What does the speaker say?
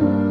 you.